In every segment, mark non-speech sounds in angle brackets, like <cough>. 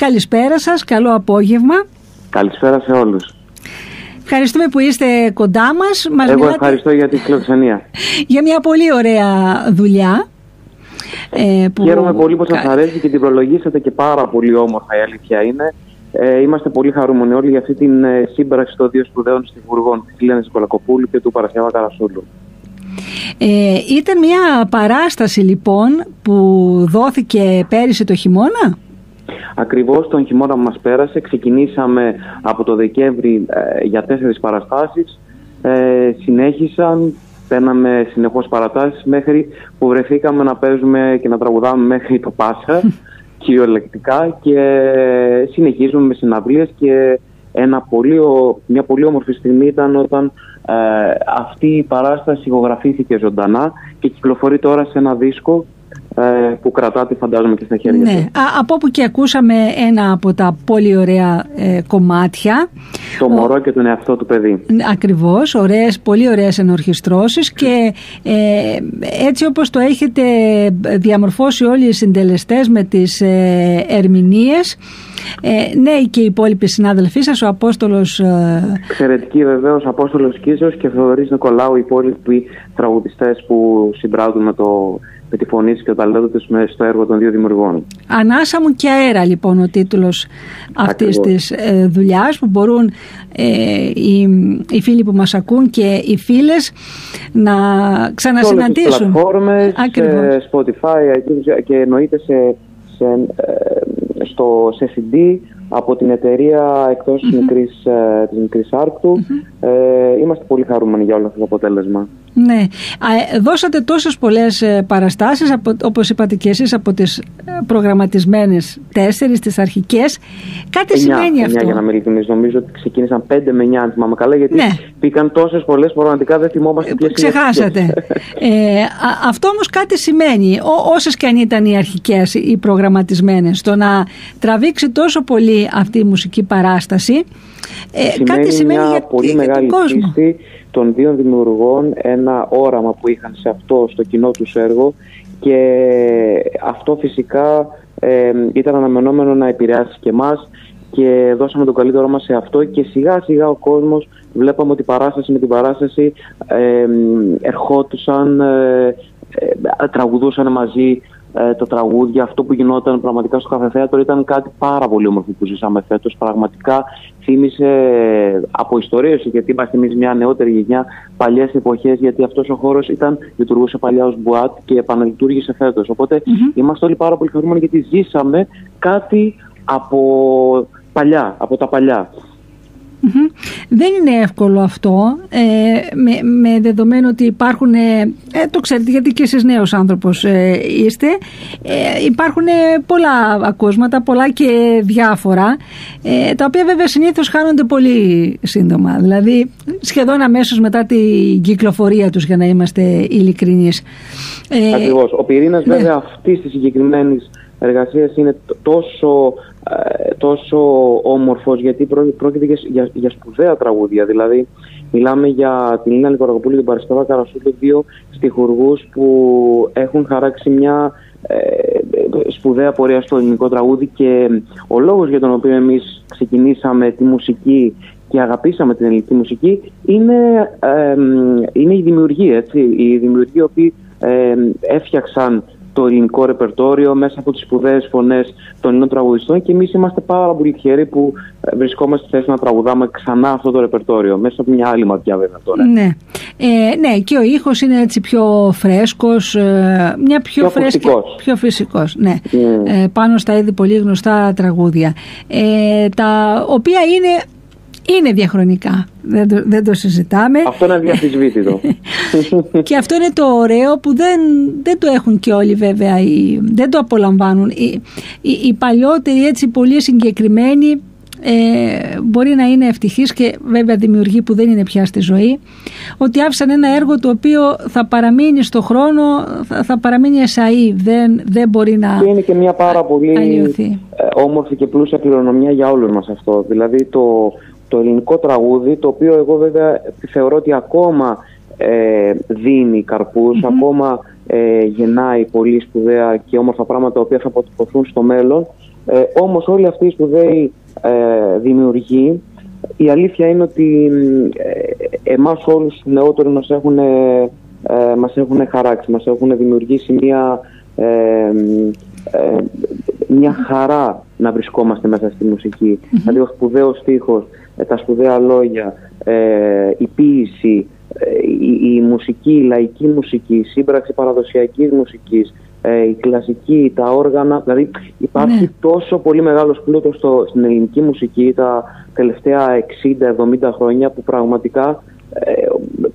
Καλησπέρα σας, καλό απόγευμα. Καλησπέρα σε όλους. Ευχαριστούμε που είστε κοντά μας. μας Εγώ ευχαριστώ για τη φιλοξενία. για μια πολύ ωραία δουλειά. Ε, που... Χαίρομαι πολύ που σας αρέσει και την προλογίσατε και πάρα πολύ όμορφα η αλήθεια είναι. Ε, είμαστε πολύ χαρούμενοι όλοι για αυτή την ε, σύμπραξη των δύο σπουδαίων στιγουργών, της Λένας Νικολακοπούλου και του Παρασκευά Καρασούλου. Ε, ήταν μια παράσταση λοιπόν που δόθηκε πέρυσι το χειμώνα; Ακριβώς τον χειμώνα που μας πέρασε ξεκινήσαμε από το Δεκέμβρη ε, για τέσσερις παραστάσεις. Ε, συνέχισαν, παίρναμε συνεχώς παραστάσεις μέχρι που βρεθήκαμε να παίζουμε και να τραγουδάμε μέχρι το Πάσχα <laughs> κυριολεκτικά και συνεχίζουμε με συναυλίες και ένα πολύ, μια πολύ όμορφη στιγμή ήταν όταν ε, αυτή η παράσταση ηχογραφήθηκε ζωντανά και κυκλοφορεί τώρα σε ένα δίσκο ε, που κρατάτε φαντάζομαι και στα χέρια ναι. από όπου και ακούσαμε ένα από τα πολύ ωραία ε, κομμάτια. Το μωρό και τον εαυτό του παιδί. Ακριβώς, ωραίες, πολύ ωραίες ενορχιστρώσεις και ε, έτσι όπως το έχετε διαμορφώσει όλοι οι συντελεστές με τις ε, ερμηνείες ε, ναι και οι υπόλοιποι συνάδελφοί σας, ο Απόστολος... Εξαιρετική βεβαίως, Απόστολος Κίζος και Θεοδωρής Νικολάου, οι υπόλοιποι τραγουδιστές που συμπράττουν με το με τη φωνή και το ταλέντο του στο έργο των δύο δημιουργών. Ανάσα μου και αέρα λοιπόν ο τίτλος αυτής της ε, δουλειάς που μπορούν ε, οι, οι, φίλοι που μας ακούν και οι φίλες να ξανασυναντήσουν. Σε πλατφόρμες, σε Spotify και εννοείται σε, σε, ε, στο, σε CD από την εταιρεία εκτός mm-hmm. της, μικρής, ε, της μικρής Άρκτου. Ε, είμαστε πολύ χαρούμενοι για όλο αυτό το αποτέλεσμα. Ναι. Ε, δώσατε τόσες πολλές ε, παραστάσεις, από, όπως είπατε και εσείς, από τις προγραμματισμένες τέσσερις, τις αρχικές. Κάτι εννιά, σημαίνει εννιά, αυτό. για να με ρυθμίσω. Νομίζω ότι ξεκίνησαν πέντε με εννιά, αν θυμάμαι καλά, γιατί ναι. πήγαν τόσες πολλές, προγραμματικά δεν θυμόμαστε ποιες Ξεχάσατε. <laughs> ε, αυτό όμως κάτι σημαίνει, Ό, όσες και αν ήταν οι αρχικές, οι προγραμματισμένες, το να τραβήξει τόσο πολύ αυτή η μουσική παράσταση, ε, κάτι σημαίνει για, πολύ μεγάλη τον κόσμο. Πίστη των δύο δημιουργών, ένα όραμα που είχαν σε αυτό, στο κοινό τους έργο και αυτό φυσικά ε, ήταν αναμενόμενο να επηρεάσει και εμάς και δώσαμε το καλύτερό μας σε αυτό και σιγά σιγά ο κόσμος βλέπαμε ότι παράσταση με την παράσταση ε, ερχόντουσαν, ε, ε, τραγουδούσαν μαζί ε, τα τραγούδια, αυτό που γινόταν πραγματικά στο καφεθέατρο ήταν κάτι πάρα πολύ όμορφο που ζήσαμε φέτος. Πραγματικά θύμισε από ιστορίες, γιατί είμαστε εμεί μια νεότερη γενιά, παλιές εποχές, γιατί αυτός ο χώρος ήταν, λειτουργούσε παλιά ως μπουάτ και επαναλειτουργήσε φέτος. Οπότε είμαστε όλοι πάρα πολύ χαρούμενοι γιατί ζήσαμε κάτι από παλιά, από τα παλιά. Δεν είναι εύκολο αυτό ε, με, με δεδομένο ότι υπάρχουν, ε, ε, το ξέρετε γιατί και εσείς νέος άνθρωπος ε, είστε, υπάρχουν πολλά ακούσματα, πολλά και διάφορα, τα οποία βέβαια συνήθως χάνονται πολύ σύντομα, δηλαδή σχεδόν αμέσως μετά την κυκλοφορία τους για να είμαστε ειλικρινείς. Ακριβώς. Ο πυρήνας ναι. βέβαια αυτής της συγκεκριμένης εργασίας είναι τόσο ε, τόσο όμορφος γιατί πρόκειται για, για, σπουδαία τραγούδια. Δηλαδή, μιλάμε για την Λίνα Νικορακοπούλη και τον Παρασκευά Καρασούλη, δύο στιχουργούς που έχουν χαράξει μια ε, σπουδαία πορεία στο ελληνικό τραγούδι και ο λόγος για τον οποίο εμείς ξεκινήσαμε τη μουσική και αγαπήσαμε την ελληνική μουσική είναι, είναι η δημιουργία, έτσι, οι δημιουργοί οι οποίοι έφτιαξαν το ελληνικό ρεπερτόριο μέσα από τις σπουδαίες φωνές των ελληνικών τραγουδιστών και εμείς είμαστε πάρα πολύ τυχεροί που ε, βρισκόμαστε στη θέση να τραγουδάμε ξανά αυτό το ρεπερτόριο μέσα από μια άλλη ματιά βέβαια τώρα. Ναι, ε, ναι και ο ήχος είναι έτσι πιο φρέσκος, ε, μια πιο, πιο φρέσκη, φυσικός. πιο φυσικός, ναι, ναι. Ε, πάνω στα ήδη πολύ γνωστά τραγούδια, ε, τα οποία είναι είναι διαχρονικά. Δεν το, δεν το συζητάμε. Αυτό είναι αδιαφυσβήτητο. <laughs> και αυτό είναι το ωραίο που δεν, δεν το έχουν και όλοι βέβαια. δεν το απολαμβάνουν. Οι, οι, οι παλιότεροι έτσι πολύ συγκεκριμένοι ε, μπορεί να είναι ευτυχής και βέβαια δημιουργεί που δεν είναι πια στη ζωή ότι άφησαν ένα έργο το οποίο θα παραμείνει στο χρόνο θα, θα παραμείνει εσαΐ δεν, δεν μπορεί να και είναι και μια πάρα πολύ ε, όμορφη και πλούσια κληρονομιά για όλους μας αυτό. Δηλαδή το, το ελληνικό τραγούδι, το οποίο εγώ βέβαια θεωρώ ότι ακόμα ε, δίνει ακόμα ε, γεννάει πολύ σπουδαία και όμορφα πράγματα τα οποία θα αποτυπωθούν στο μέλλον. Ε, όμως όλοι αυτοί οι σπουδαίοι ε, δημιουργοί, η αλήθεια είναι ότι ε, εμάς όλους τους νεότερους μας έχουν, ε, μας έχουν χαράξει, μας έχουν δημιουργήσει μια, ε, ε, μια χαρά να βρισκόμαστε μέσα στη μουσική. Δηλαδή ο σπουδαίος στίχος, τα σπουδαία λόγια, η ποίηση, η, η, μουσική, η λαϊκή μουσική, η σύμπραξη παραδοσιακής μουσικής, ε, η κλασική, τα όργανα. Δηλαδή υπάρχει ναι. τόσο πολύ μεγάλος πλούτος στο, στην ελληνική μουσική τα τελευταία 60-70 χρόνια που πραγματικά ε,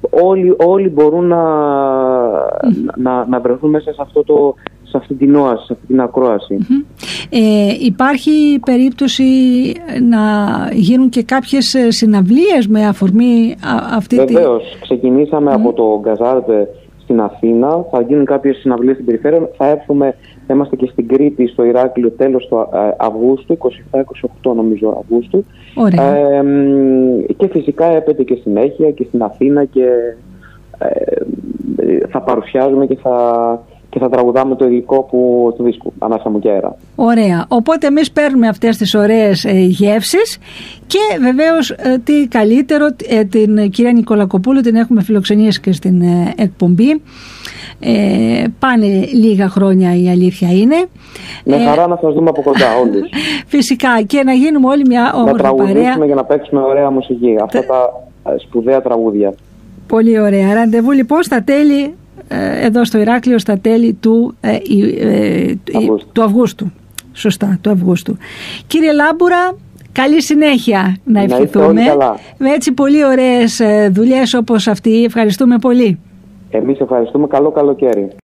όλοι, όλοι μπορούν να, να, να βρεθούν μέσα σε, αυτό το, σε αυτή την όαση, σε αυτή την ακροαση Ε, υπάρχει περίπτωση να γίνουν και κάποιες συναυλίες με αφορμή αυτή τη... Βεβαίως, ξεκινήσαμε από το Γκαζάρτε στην Αθήνα, θα γίνουν κάποιες συναυλίες στην περιφέρεια. Θα έρθουμε, θα είμαστε και στην Κρήτη, στο Ηράκλειο, τέλος του ε, Αυγούστου, 27-28 νομίζω Αυγούστου. Ε, και φυσικά έπεται και συνέχεια και στην Αθήνα και ε, θα παρουσιάζουμε και θα και θα τραγουδάμε το υλικό που, του δίσκου, Ανάσα μου και αέρα. Ωραία. Οπότε εμείς παίρνουμε αυτές τις ωραίες ε, γεύσεις και βεβαίως ε, τι καλύτερο ε, την κυρία Νικολακοπούλου την έχουμε φιλοξενήσει και στην ε, εκπομπή. Ε, πάνε λίγα χρόνια η αλήθεια είναι. Με χαρά να σας δούμε από κοντά <laughs> όλους. Φυσικά και να γίνουμε όλοι μια όμορφη παρέα. Να τραγουδήσουμε και να παίξουμε ωραία μουσική. Αυτά τα σπουδαία τραγούδια. Πολύ ωραία. Ραντεβού λοιπόν στα τέλη ε, εδώ στο Ηράκλειο στα τέλη του, ε, ε, του Αυγούστου. Σωστά, του Αυγούστου. Κύριε Λάμπουρα, καλή συνέχεια να ευχηθούμε. Με έτσι πολύ ωραίες δουλειές όπως αυτή. Ευχαριστούμε πολύ. Εμείς ευχαριστούμε. Καλό καλοκαίρι.